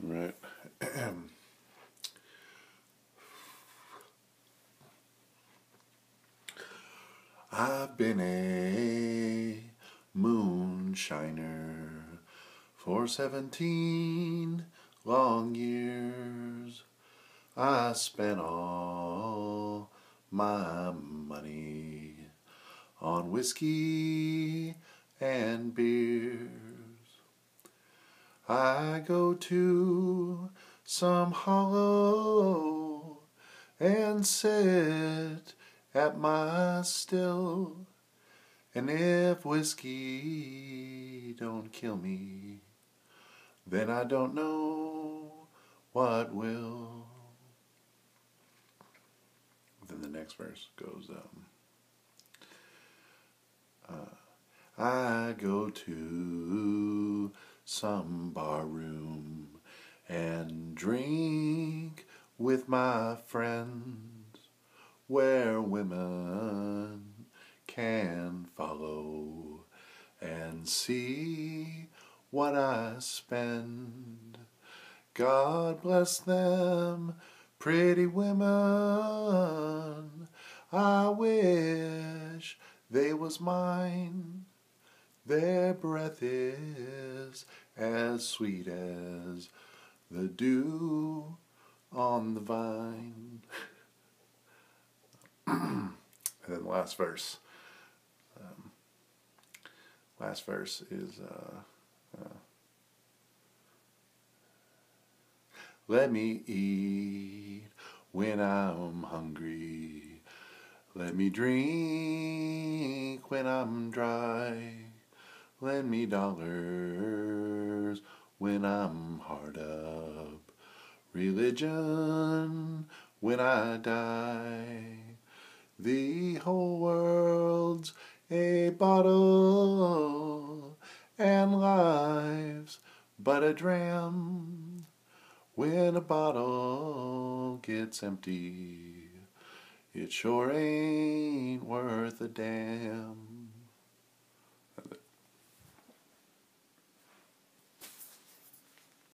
Right. I've been a moonshiner for 17 long years. I spent all my money on whiskey and beers. I go to some hollow and sit at my still. And if whiskey don't kill me, then I don't know what will. Then the next verse goes, um, uh, I go to some bar room and drink with my friends where women can follow and see what I spend. God bless them, pretty women. I wish they was mine. Their breath is as sweet as the dew on the vine. and then the last verse. Um, last verse is uh, uh, Let me eat when I'm hungry. Let me drink when I'm dry. Lend me dollars when I'm hard up. Religion when I die. The whole world's a bottle, and life's but a dram. When a bottle gets empty, it sure ain't worth a damn.